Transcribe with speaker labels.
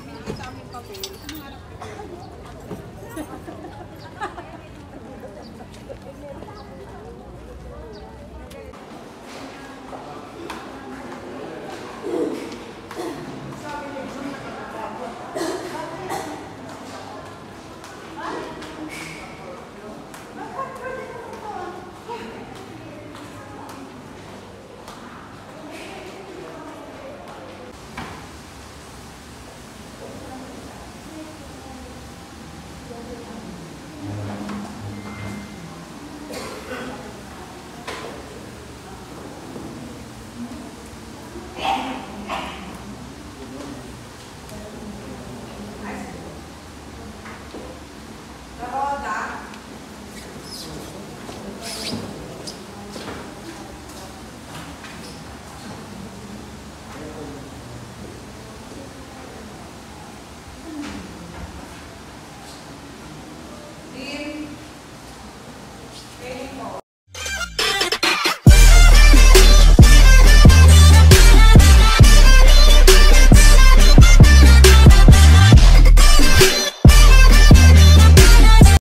Speaker 1: Ang dami pa po. Ano nga